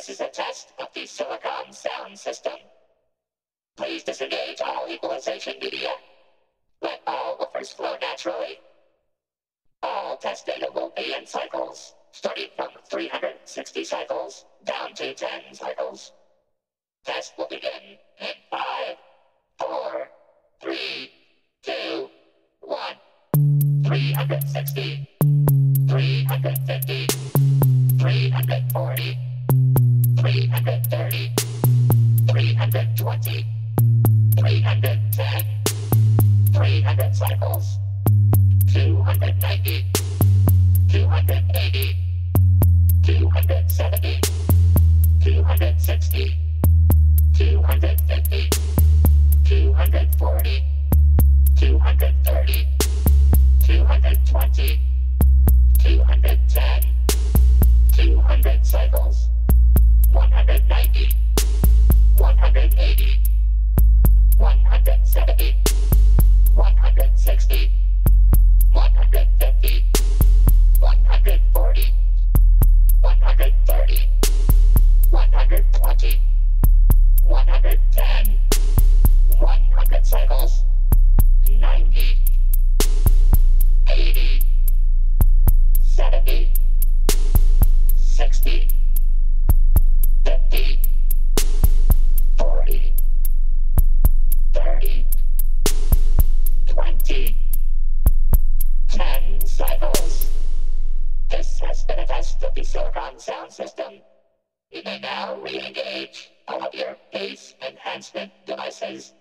This is a test of the Silicon sound system. Please disengage all equalization media. Let all woofers flow naturally. All test data will be in cycles, starting from 360 cycles down to 10 cycles. Test will begin in 5, 4, 3, 2, 1. 360, 350, 340, 330, 320, 310, 300 cycles, 290, 280, 270, 260, 250, 240, 230, 220, 210, 110, 100 cycles, 90, 80, 70, 60, 50, 40, 30, 20, 10 cycles. This has been a test of the Silicon sound system. You may now re-engage enhancement devices.